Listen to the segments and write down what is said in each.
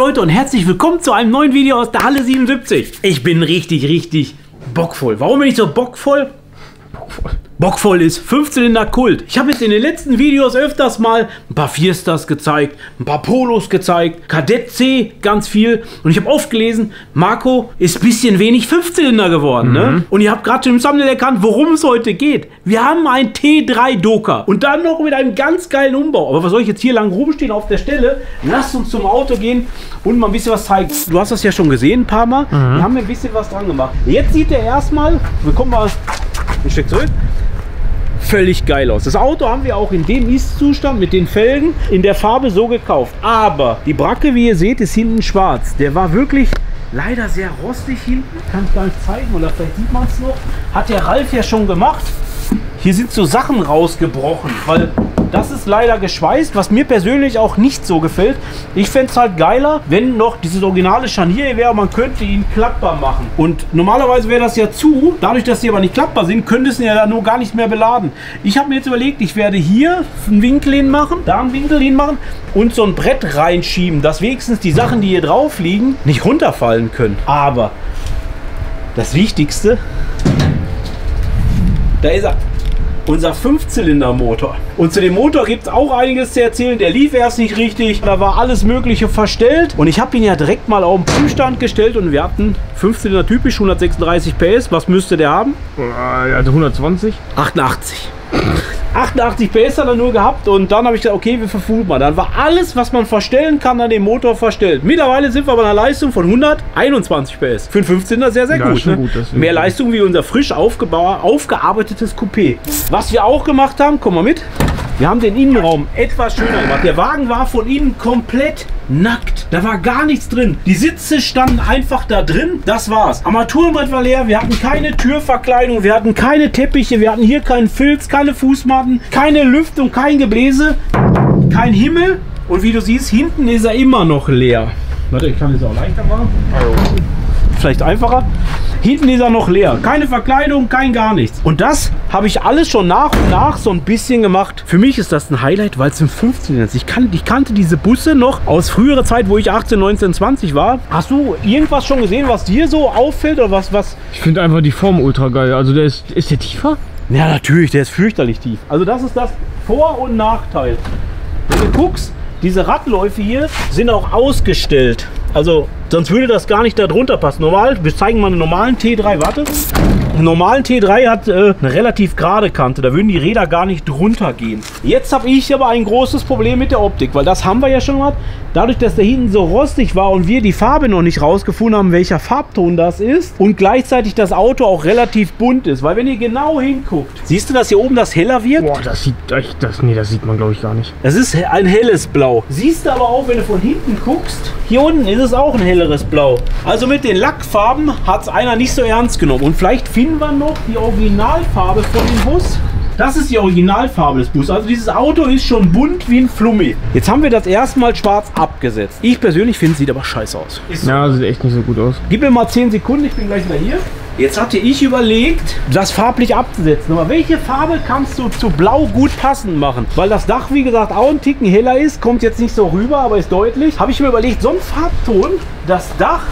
Leute und herzlich willkommen zu einem neuen Video aus der Halle 77. Ich bin richtig, richtig bockvoll. Warum bin ich so bockvoll? Bockvoll. Bockvoll ist 5-Zylinder Kult. Ich habe jetzt in den letzten Videos öfters mal ein paar Viersters gezeigt, ein paar Polos gezeigt, Kadett C ganz viel. Und ich habe oft gelesen, Marco ist ein bisschen wenig 5-Zylinder geworden. Ne? Und ihr habt gerade schon im Thumbnail erkannt, worum es heute geht. Wir haben ein T3 Doka und dann noch mit einem ganz geilen Umbau. Aber was soll ich jetzt hier lang rumstehen auf der Stelle? Lasst uns zum Auto gehen und mal ein bisschen was zeigen. Du hast das ja schon gesehen ein paar Mal. Wir haben ein bisschen was dran gemacht. Jetzt sieht er erstmal, wir kommen mal ein Stück zurück völlig geil aus. Das Auto haben wir auch in dem Ist-Zustand mit den Felgen in der Farbe so gekauft. Aber die Bracke, wie ihr seht, ist hinten schwarz. Der war wirklich leider sehr rostig hinten. Kann ich gar nicht zeigen oder vielleicht sieht man es noch. Hat der Ralf ja schon gemacht. Hier sind so Sachen rausgebrochen, weil das ist leider geschweißt, was mir persönlich auch nicht so gefällt. Ich fände es halt geiler, wenn noch dieses originale Scharnier hier wäre, man könnte ihn klappbar machen. Und normalerweise wäre das ja zu, dadurch, dass sie aber nicht klappbar sind, könnte es ja nur gar nicht mehr beladen. Ich habe mir jetzt überlegt, ich werde hier einen Winkel hin machen, da einen Winkel hin machen und so ein Brett reinschieben, dass wenigstens die Sachen, die hier drauf liegen, nicht runterfallen können. Aber das Wichtigste, da ist er unser Fünfzylinder-Motor. Und zu dem Motor gibt es auch einiges zu erzählen. Der lief erst nicht richtig. Da war alles Mögliche verstellt. Und ich habe ihn ja direkt mal auf den Prüfstand gestellt und wir hatten Fünfzylinder typisch 136 PS. Was müsste der haben? Also 120? 88. 88 PS hat er nur gehabt und dann habe ich gesagt, okay, wir verfugen mal. Dann war alles, was man verstellen kann, an dem Motor verstellt. Mittlerweile sind wir bei einer Leistung von 121 PS. Für einen 15er sehr, sehr Ja, gut. Ne? gut, Mehr gut. Leistung wie unser frisch aufgearbeitetes Coupé. Was wir auch gemacht haben, komm mal mit. Wir haben den Innenraum etwas schöner gemacht. Der Wagen war von innen komplett nackt. Da war gar nichts drin. Die Sitze standen einfach da drin. Das war's. Armaturenbrett war leer. Wir hatten keine Türverkleidung. Wir hatten keine Teppiche. Wir hatten hier keinen Filz, keine Fußmatten, keine Lüftung, kein Gebläse, kein Himmel. Und wie du siehst, hinten ist er immer noch leer. Warte, ich kann es auch leichter machen. Vielleicht einfacher. Hinten ist er noch leer. Keine Verkleidung, kein gar nichts. Und das habe ich alles schon nach und nach so ein bisschen gemacht. Für mich ist das ein Highlight, weil es im 15 ist. Ich, kann, ich kannte diese Busse noch aus früherer Zeit, wo ich 18, 19, 20 war. Hast du irgendwas schon gesehen, was dir so auffällt oder was, was Ich finde einfach die Form ultra geil. Also der ist, ist der tiefer? ja, natürlich, der ist fürchterlich tief. Also das ist das Vor- und Nachteil. Wenn du guckst, diese Radläufe hier sind auch ausgestellt. Also sonst würde das gar nicht da drunter passen. Normal, wir zeigen mal einen normalen T3, warte. Einen normalen T3 hat äh, eine relativ gerade Kante, da würden die Räder gar nicht drunter gehen. Jetzt habe ich aber ein großes Problem mit der Optik, weil das haben wir ja schon mal. Dadurch, dass der hinten so rostig war und wir die Farbe noch nicht rausgefunden haben, welcher Farbton das ist und gleichzeitig das Auto auch relativ bunt ist, weil wenn ihr genau hinguckt, siehst du, dass hier oben das heller wirkt? Boah, das sieht echt, das, nee, das sieht man glaube ich gar nicht. Es ist ein helles Blau. Siehst du aber auch, wenn du von hinten guckst, hier unten ist es auch ein helleres Blau. Also mit den Lackfarben hat es einer nicht so ernst genommen. Und vielleicht finden wir noch die Originalfarbe von dem Bus. Das ist die Originalfarbe des Busses. Also dieses Auto ist schon bunt wie ein Flummi. Jetzt haben wir das erstmal schwarz abgesetzt. Ich persönlich finde, es sieht aber scheiße aus. Ist. Ja, sieht echt nicht so gut aus. Gib mir mal 10 Sekunden, ich bin gleich wieder hier. Jetzt hatte ich überlegt, das farblich abzusetzen. Aber welche Farbe kannst du zu Blau gut passend machen? Weil das Dach, wie gesagt, auch ein Ticken heller ist. Kommt jetzt nicht so rüber, aber ist deutlich. Habe ich mir überlegt, so ein Farbton, das Dach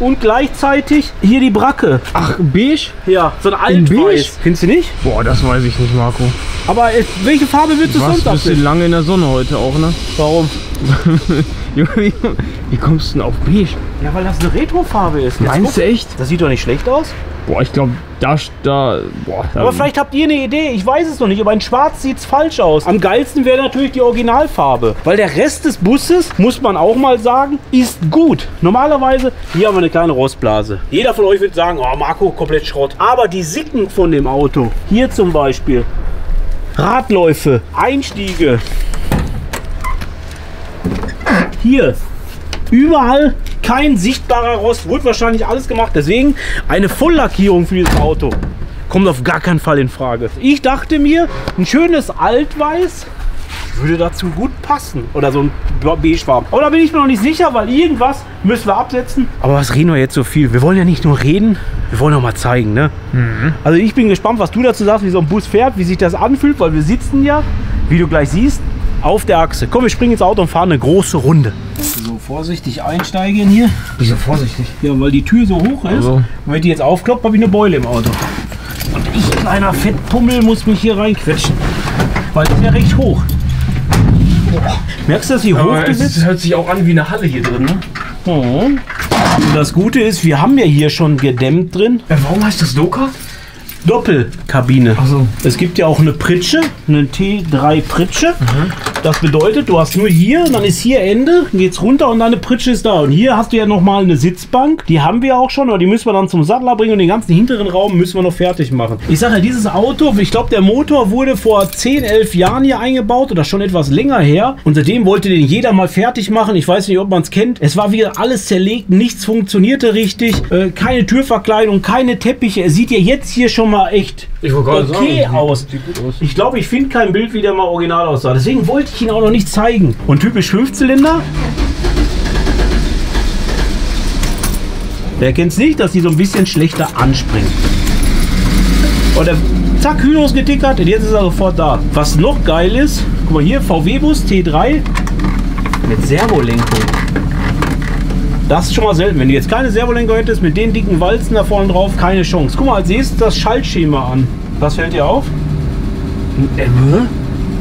und gleichzeitig hier die Bracke. Ach, beige? Ja, so ein? Altweiß. Findest du nicht? Boah, das weiß ich nicht, Marco. Aber äh, welche Farbe du Du warst sonst ein bisschen absetzen? lange in der Sonne heute auch, ne? Warum? Junge, wie, kommst du denn auf beige? Ja, weil das eine Retrofarbe ist. Jetzt Meinst du echt? Das sieht doch nicht schlecht aus. Boah, ich glaube, da, da, boah, Aber vielleicht habt ihr eine Idee, ich weiß es noch nicht, aber in schwarz sieht es falsch aus. Am geilsten wäre natürlich die Originalfarbe, weil der Rest des Busses, muss man auch mal sagen, ist gut. Normalerweise, hier haben wir eine kleine Rostblase. Jeder von euch wird sagen, oh Marco, komplett Schrott. Aber die Sicken von dem Auto, hier zum Beispiel, Radläufe, Einstiege, hier, überall kein sichtbarer Rost. Wurde wahrscheinlich alles gemacht. Deswegen eine Volllackierung für dieses Auto. Kommt auf gar keinen Fall in Frage. Ich dachte mir, ein schönes Altweiß würde dazu gut passen. Oder so ein Beigefarben. Aber da bin ich mir noch nicht sicher, weil irgendwas müssen wir absetzen. Aber was reden wir jetzt so viel? Wir wollen ja nicht nur reden, wir wollen auch mal zeigen, ne? Also ich bin gespannt, was du dazu sagst, wie so ein Bus fährt, wie sich das anfühlt, weil wir sitzen ja, wie du gleich siehst, auf der Achse. Komm, wir springen ins Auto und fahren eine große Runde. So, Vorsichtig einsteigen hier. Wieso vorsichtig? Ja, weil die Tür so hoch ist. Also. Und wenn die jetzt aufklappt, habe ich eine Beule im Auto. Und ich, kleiner Fettpummel, muss mich hier reinquetschen. Weil es ja recht hoch. Boah. Merkst du, dass hier hoch Aber es gesetzt? hört sich auch an wie eine Halle hier drin, ne? Und das Gute ist, wir haben ja hier schon gedämmt drin. Äh, warum heißt das Doka? Doppelkabine. Also. Es gibt ja auch eine Pritsche, eine T3 Pritsche. Das bedeutet, du hast nur hier dann ist hier Ende, dann geht's runter und deine Pritsche ist da. Und hier hast du ja nochmal eine Sitzbank. Die haben wir auch schon, aber die müssen wir dann zum Sattler bringen und den ganzen hinteren Raum müssen wir noch fertig machen. Ich sage ja, dieses Auto, ich glaube, der Motor wurde vor 10, 11 Jahren hier eingebaut oder schon etwas länger her. Und seitdem wollte den jeder mal fertig machen. Ich weiß nicht, ob man es kennt. Es war wieder alles zerlegt, nichts funktionierte richtig. Äh, keine Türverkleidung, keine Teppiche. Es sieht ja jetzt hier schon mal echt Ich wollte gerade okay sagen, aus. Aus. Ich glaube, ich finde kein Bild, wie der mal original aussah. Deswegen wollte ich ihn auch noch nicht zeigen. Und typisch Fünfzylinder. Wer kennt es nicht, dass die so ein bisschen schlechter anspringen. Und der zack, Hühnerus getickert und jetzt ist er sofort da. Was noch geil ist, guck mal hier, VW-Bus T3 mit Servolenkung. Das ist schon mal selten. Wenn du jetzt keine Servolenkung hättest, mit den dicken Walzen da vorne drauf, keine Chance. Guck mal als nächstes das Schaltschema an. Was fällt dir auf? Äh,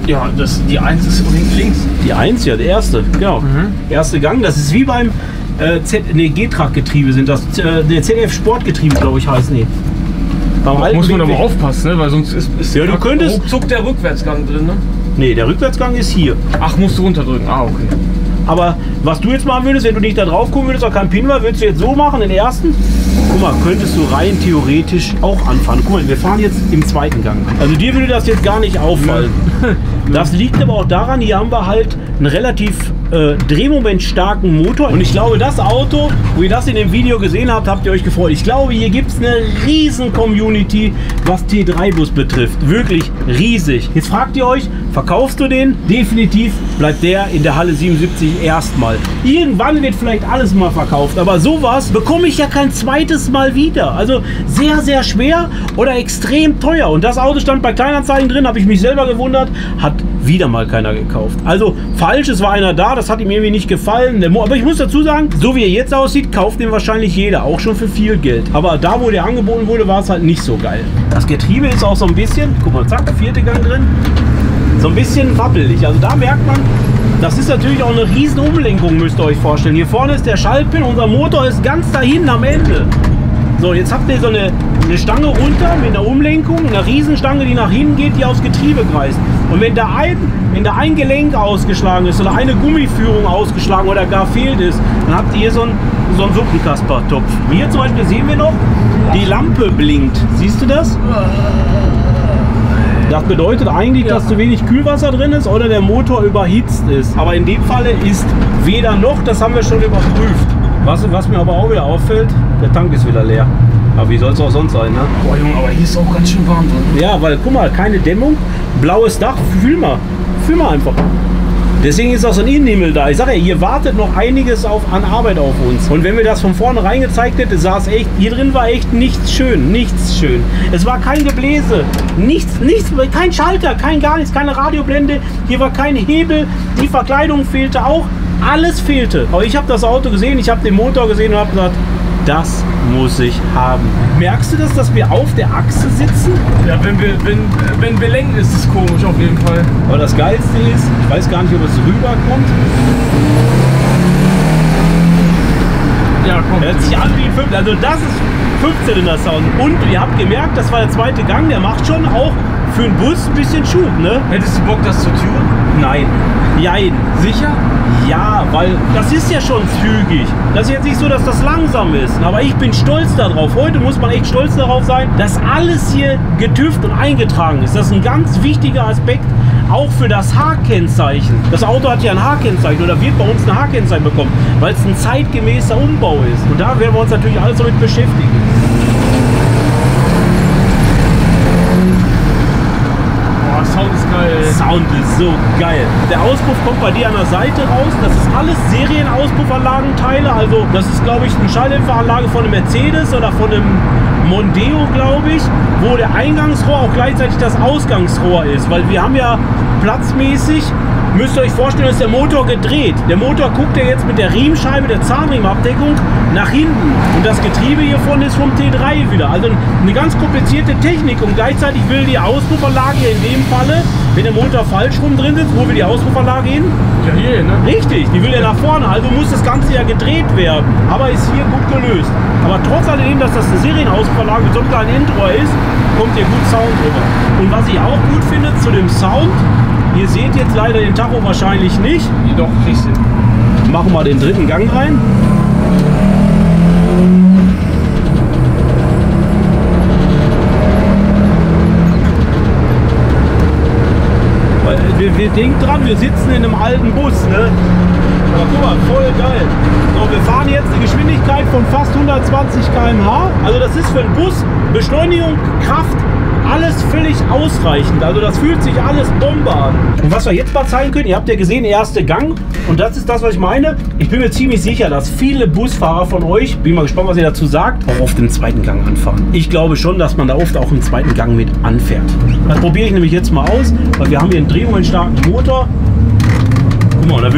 ja, das, die 1 ist unten links. Die 1, ja, der erste, genau. Erste Gang, das ist wie beim äh, Z, nee, G-Track-Getriebe sind das. Äh, der ZF-Sportgetriebe, glaube ich, heißen die. Beim alten Muss man aber aufpassen, ne? Weil sonst ist, ist Ja, du könntest- ruckzuck der Rückwärtsgang drin, ne? Nee, der Rückwärtsgang ist hier. Ach, musst du runterdrücken. Ah, okay. Aber was du jetzt machen würdest, wenn du nicht da drauf gucken würdest, auch kein Pin war, würdest du jetzt so machen, den ersten? Guck mal, könntest du rein theoretisch auch anfahren. Guck mal, wir fahren jetzt im zweiten Gang. Also dir würde das jetzt gar nicht auffallen. Das liegt aber auch daran, hier haben wir halt einen relativ äh, drehmomentstarken Motor. Und ich glaube, das Auto, wo ihr das in dem Video gesehen habt, habt ihr euch gefreut. Ich glaube, hier gibt es eine riesen Community, was T3-Bus betrifft. Wirklich riesig. Jetzt fragt ihr euch, verkaufst du den? Definitiv bleibt der in der Halle 77 erstmal. Irgendwann wird vielleicht alles mal verkauft, aber sowas bekomme ich ja kein zweites Mal wieder. Also sehr, sehr schwer oder extrem teuer. Und das Auto stand bei Kleinanzeigen drin, habe ich mich selber gewundert, hat wieder mal keiner gekauft. Also falsch, es war einer da, das hat ihm irgendwie nicht gefallen. Aber ich muss dazu sagen, so wie er jetzt aussieht, kauft den wahrscheinlich jeder, auch schon für viel Geld. Aber da, wo der angeboten wurde, war es halt nicht so geil. Das Getriebe ist auch so ein bisschen, guck mal, zack, vierte Gang drin so ein bisschen wabbelig. Also da merkt man, das ist natürlich auch eine riesen Umlenkung, müsst ihr euch vorstellen. Hier vorne ist der Schaltpin, unser Motor ist ganz da hinten am Ende. So, jetzt habt ihr so eine, eine Stange runter mit einer Umlenkung, eine Riesenstange, die nach hinten geht, die aufs Getriebe kreist. Und wenn da ein, wenn da ein Gelenk ausgeschlagen ist oder eine Gummiführung ausgeschlagen oder gar fehlt ist, dann habt ihr hier so einen, so einen Suppenkaspertopf. Hier zum Beispiel sehen wir noch, die Lampe blinkt. Siehst du das? Das bedeutet eigentlich, dass zu wenig Kühlwasser drin ist oder der Motor überhitzt ist. Aber in dem Falle ist weder noch, das haben wir schon überprüft. Was, was mir aber auch wieder auffällt, der Tank ist wieder leer. Aber wie soll es auch sonst sein, ne? Boah, Junge, aber hier ist auch ganz schön warm drin. Ja, weil guck mal, keine Dämmung, blaues Dach, fühl mal. Fühl mal einfach. Deswegen ist auch so ein Innenhimmel da. Ich sage ja, hier wartet noch einiges auf, an Arbeit auf uns. Und wenn wir das von vornherein gezeigt hätten, sah es echt, hier drin war echt nichts schön, nichts schön. Es war kein Gebläse, nichts, nichts, kein Schalter, kein gar nichts, keine Radioblende, hier war kein Hebel, die Verkleidung fehlte auch, alles fehlte. Aber ich habe das Auto gesehen, ich habe den Motor gesehen und habe gesagt, das muss ich haben. Merkst du das, dass wir auf der Achse sitzen? Ja, wenn wir, wenn, wenn wir lenken, ist es komisch auf jeden Fall. Aber das Geilste ist, ich weiß gar nicht, ob es rüberkommt. Ja, komm. Hört sich an wie fünf, also das ist 15 Sound. Und ihr habt gemerkt, das war der zweite Gang, der macht schon auch für einen Bus ein bisschen Schub, ne? Hättest du Bock, das zur Tür? Nein. Jein. Sicher? Ja, weil das ist ja schon zügig. Das ist jetzt nicht so, dass das langsam ist. Aber ich bin stolz darauf. Heute muss man echt stolz darauf sein, dass alles hier getüft und eingetragen ist. Das ist ein ganz wichtiger Aspekt, auch für das H-Kennzeichen. Das Auto hat ja ein H-Kennzeichen oder wird bei uns ein H-Kennzeichen bekommen, weil es ein zeitgemäßer Umbau ist. Und da werden wir uns natürlich alles damit beschäftigen. Boah, Sound ist geil. Sound ist so geil. Der Auspuff kommt bei dir an der Seite raus. Das ist alles Serienauspuffernlagenteile. Also das ist, glaube ich, eine Schalldämpferanlage von einem Mercedes oder von einem Mondeo, glaube ich, wo der Eingangsrohr auch gleichzeitig das Ausgangsrohr ist. Weil wir haben ja platzmäßig müsst ihr euch vorstellen, ist der Motor gedreht. Der Motor guckt ja jetzt mit der Riemenscheibe, der Zahnriemenabdeckung nach hinten. Und das Getriebe hiervon ist vom T3 wieder. Also eine ganz komplizierte Technik. Und gleichzeitig will die Auspuffanlage hier in dem Falle, wenn der Motor falsch rum drin sitzt, wo will die Auspuffanlage hin? Ja, hier, ne? Richtig, die will ja nach vorne, also muss das Ganze ja gedreht werden. Aber ist hier gut gelöst. Aber trotz alledem, dass das eine Serienausverlage mit so einem kleinen Endrohr ist, kommt hier gut Sound drüber. Und was ich auch gut finde zu dem Sound, ihr seht jetzt leider den Tacho wahrscheinlich nicht. Doch, kriegst du. Machen wir den dritten Gang rein. Wir denken dran, wir sitzen in einem alten Bus, ne? Aber guck mal, voll geil. So, wir fahren jetzt eine Geschwindigkeit von fast 120 km/h. Also das ist für einen Bus Beschleunigung, Kraft, alles völlig ausreichend. Also das fühlt sich alles Bombe an. Und was wir jetzt mal zeigen können, ihr habt ja gesehen, erste Gang. Und das ist das, was ich meine. Ich bin mir ziemlich sicher, dass viele Busfahrer von euch, bin mal gespannt, was ihr dazu sagt, auch auf dem zweiten Gang anfahren. Ich glaube schon, dass man da oft auch im zweiten Gang mit anfährt. Das probiere ich nämlich jetzt mal aus, weil wir haben hier einen drehmomentstarken Motor. Guck mal, da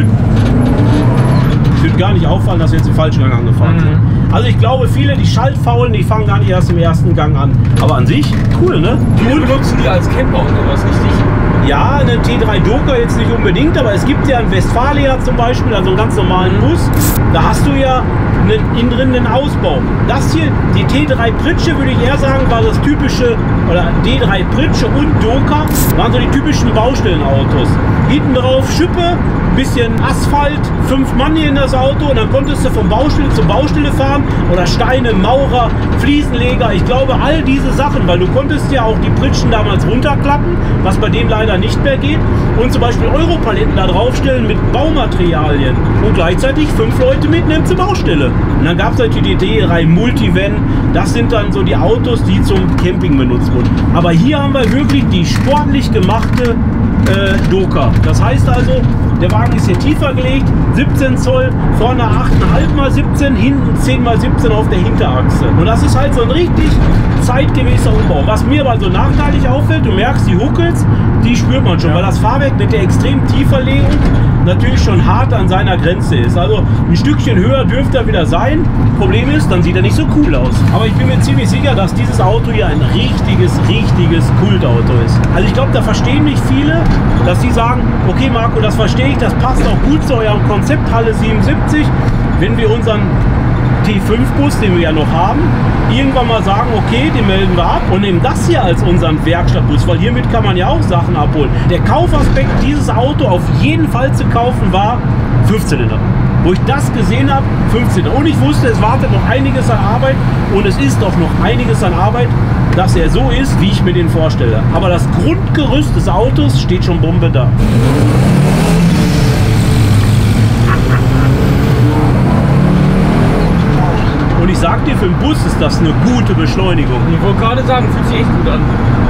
wird wird gar nicht auffallen, dass wir jetzt im falschen Gang angefahren sind. Also ich glaube, viele, die schaltfaulen, die fangen gar nicht erst im ersten Gang an. Aber an sich, cool, ne? Wir benutzen die als Camper und sowas, richtig? Ja, einen T3 Doker jetzt nicht unbedingt, aber es gibt ja einen Westfalia zum Beispiel, also einen ganz normalen Bus. Da hast du ja einen, innen drin einen Ausbau. Das hier, die T3 Pritsche, würde ich eher sagen, war das typische, oder D3 Pritsche und Doker, waren so die typischen Baustellenautos. Hinten drauf Schippe, bisschen Asphalt, fünf Mann hier in das Auto und dann konntest du von Baustelle zu Baustelle fahren oder Steine, Maurer, Fliesenleger. Ich glaube, all diese Sachen, weil du konntest ja auch die Pritschen damals runterklappen, was bei dem leider nicht mehr geht und zum Beispiel Europaletten da draufstellen mit Baumaterialien und gleichzeitig fünf Leute mitnehmen zur Baustelle. Und dann gab es natürlich die D3 Multivan. Das sind dann so die Autos, die zum Camping benutzt wurden. Aber hier haben wir wirklich die sportlich gemachte äh, Doka. Das heißt also, der Wagen ist hier tiefer gelegt, 17 Zoll, vorne 8,5 mal 17, hinten 10 mal 17 auf der Hinterachse. Und das ist halt so ein richtig zeitgemäßer Umbau. Was mir aber so nachteilig auffällt, du merkst die Huckels, die spürt man schon, weil das Fahrwerk mit der extrem Tieferlegung natürlich schon hart an seiner Grenze ist. Also ein Stückchen höher dürfte er wieder sein. Problem ist, dann sieht er nicht so cool aus. Aber ich bin mir ziemlich sicher, dass dieses Auto hier ein richtiges, richtiges Kultauto ist. Also ich glaube, da verstehen mich viele, dass sie sagen, okay Marco, das verstehe ich, das passt auch gut zu eurem Konzept Halle 77. Wenn wir unseren T5-Bus, den wir ja noch haben, irgendwann mal sagen, okay, den melden wir ab und nehmen das hier als unseren Werkstattbus, weil hiermit kann man ja auch Sachen abholen. Der Kaufaspekt, dieses Auto auf jeden Fall zu kaufen, war 5-Zylinder. Wo ich das gesehen habe, 15. Und ich wusste, es wartet noch einiges an Arbeit und es ist doch noch einiges an Arbeit, dass er so ist, wie ich mir den vorstelle. Aber das Grundgerüst des Autos steht schon Bombe da. Und ich sag dir, für einen Bus ist das eine gute Beschleunigung. Ich wollte gerade sagen, fühlt sich echt gut an.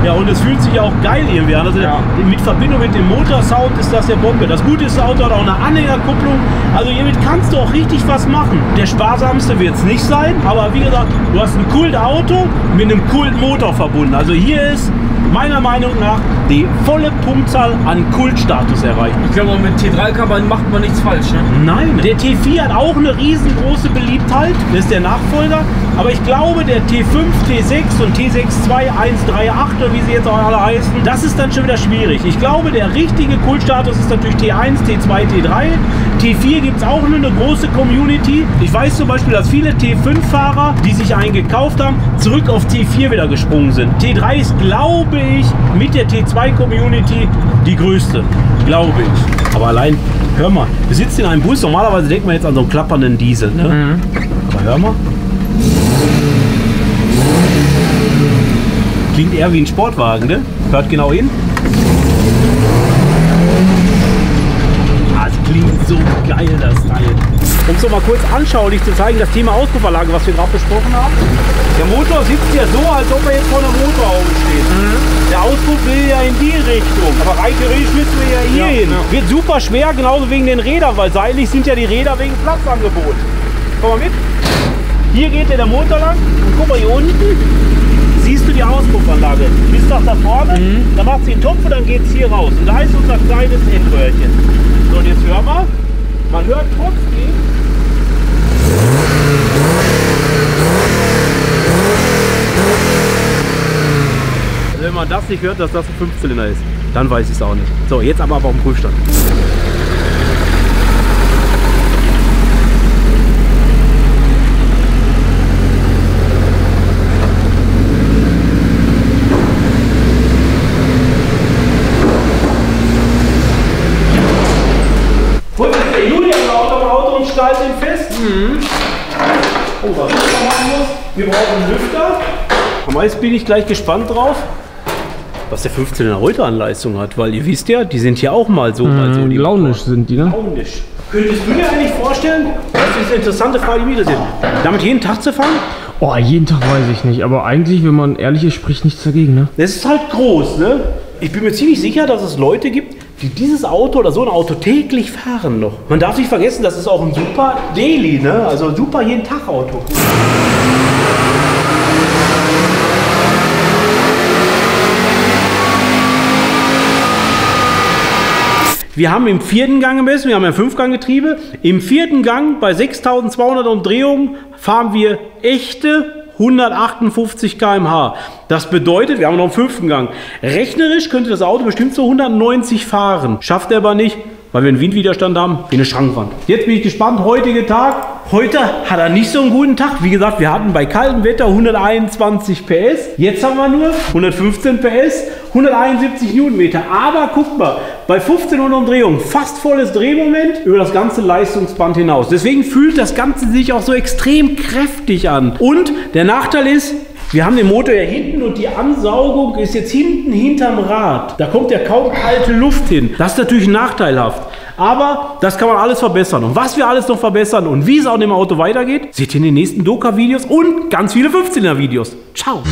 Ja, und es fühlt sich auch geil irgendwie an. Also Ja. mit Verbindung mit dem Motorsound ist das der Bombe. Das Gute ist, das Auto hat auch eine Anhängerkupplung. Also hiermit kannst du auch richtig was machen. Der sparsamste wird es nicht sein, aber wie gesagt, du hast ein Kultauto mit einem Kultmotor verbunden. Also hier ist meiner Meinung nach die volle Punktzahl an Kultstatus erreicht. Ich glaube, mit T3-Kabern macht man nichts falsch, ne? Nein, der T4 hat auch eine riesengroße Beliebtheit. Das ist der Nachfolger. Aber ich glaube, der T5, T6 und T62, 138 oder wie sie jetzt auch alle heißen, das ist dann schon wieder schwierig. Ich glaube, der richtige Kultstatus ist natürlich T1, T2, T3. T4 gibt es auch nur eine große Community. Ich weiß zum Beispiel, dass viele T5-Fahrer, die sich einen gekauft haben, zurück auf T4 wieder gesprungen sind. T3 ist, glaube ich, mit der T2-Community die größte. Glaube ich. Aber allein, hör mal, wir sitzen in einem Bus. Normalerweise denkt man jetzt an so einen klappernden Diesel. Ne? Aber hör mal. Klingt eher wie ein Sportwagen, ne? Hört genau hin. Es klingt so geil, das Teil. Um es mal kurz anschaulich zu zeigen, das Thema Auspuffanlage, was wir gerade besprochen haben. Der Motor sitzt ja so, als ob er jetzt vor einer Motorhaube steht. Der Auspuff will ja in die Richtung. Aber rein theoretisch müssen wir ja hier Ja, hin. ja. Wird super schwer, genauso wegen den Rädern, weil seitlich sind ja die Räder wegen Platzangebot. Komm mal mit. Hier geht ja der Motor lang. Und guck mal hier unten. Siehst du die Auspuffanlage. Bis nach da vorne, dann macht sie einen Topf und dann geht es hier raus. Und da ist unser kleines Endröhrchen. So, und jetzt hör mal. Man hört trotzdem. Wenn man das nicht hört, dass das ein Fünfzylinder ist, dann weiß ich es auch nicht. So, jetzt aber auf dem Prüfstand. Heute ist der Julian laut am Auto und schnallt ihn fest. Oh, was ich noch machen muss? Wir brauchen einen Lüfter. Am meisten bin ich gleich gespannt drauf, was der 15er heute an Leistung hat, weil ihr wisst ja, die sind ja auch mal so, mal so. Die Die launisch sind die, ne? launisch. Könntest du dir eigentlich vorstellen, das ist eine interessante Frage, die wir sind, damit jeden Tag zu fahren? Oh, jeden Tag weiß ich nicht. Aber eigentlich, wenn man ehrlich ist, spricht nichts dagegen, ne? Das ist halt groß, ne? Ich bin mir ziemlich sicher, dass es Leute gibt, die dieses Auto oder so ein Auto täglich fahren noch. Man darf nicht vergessen, das ist auch ein super Daily, ne? Also ein super jeden Tag Auto. Wir haben im vierten Gang gemessen, wir haben ja Fünfganggetriebe. Im vierten Gang bei 6200 Umdrehungen fahren wir echte 158 km/h. Das bedeutet, wir haben noch einen fünften Gang. Rechnerisch könnte das Auto bestimmt so 190 fahren. Schafft er aber nicht, weil wir einen Windwiderstand haben, wie eine Schrankwand. Jetzt bin ich gespannt, heutige Tag. Heute hat er nicht so einen guten Tag. Wie gesagt, wir hatten bei kaltem Wetter 121 PS. Jetzt haben wir nur 115 PS, 171 Newtonmeter. Aber guck mal, bei 1500 Umdrehungen fast volles Drehmoment über das ganze Leistungsband hinaus. Deswegen fühlt das Ganze sich auch so extrem kräftig an. Und der Nachteil ist, wir haben den Motor ja hinten und die Ansaugung ist jetzt hinten hinterm Rad. Da kommt ja kaum kalte Luft hin. Das ist natürlich nachteilhaft. Aber das kann man alles verbessern. Und was wir alles noch verbessern und wie es auch dem Auto weitergeht, seht ihr in den nächsten Doka-Videos und ganz viele 15er-Videos. Ciao.